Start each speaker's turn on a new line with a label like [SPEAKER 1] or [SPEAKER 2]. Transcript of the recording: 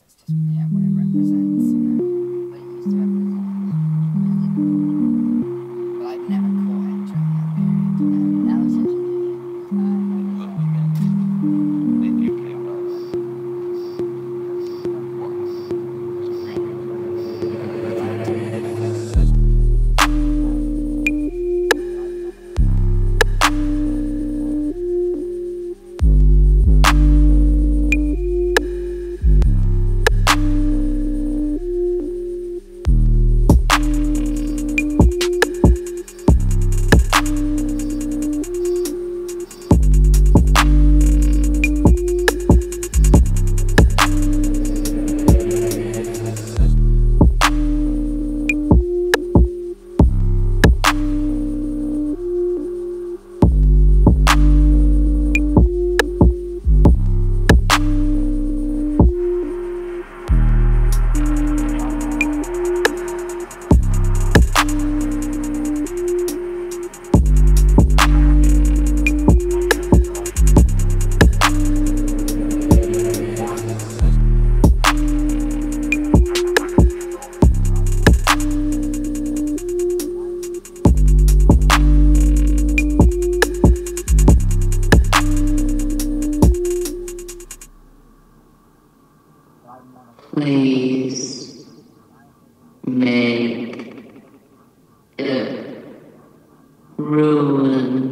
[SPEAKER 1] опасности. Меня были
[SPEAKER 2] Please make it ruin.